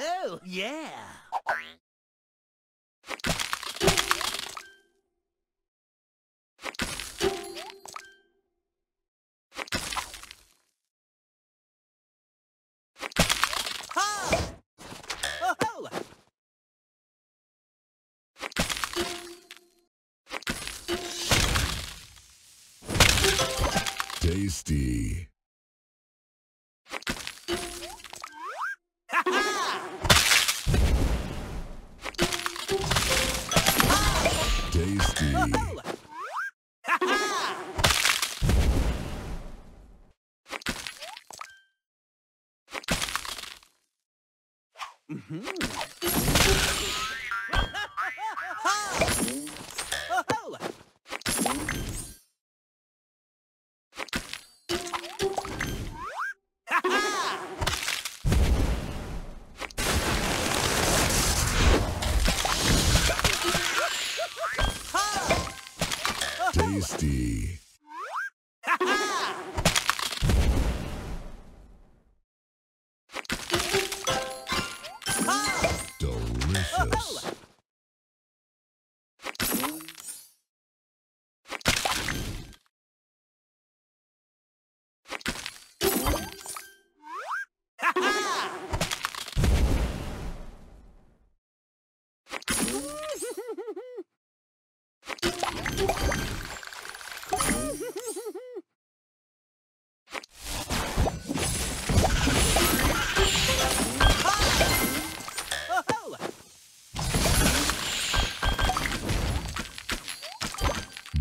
Oh, yeah. Tasty. Mm-hmm. Oh, Tasty.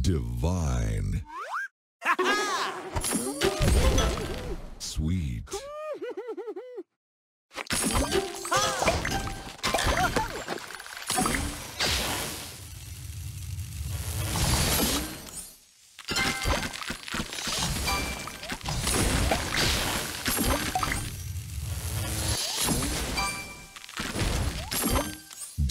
Divine.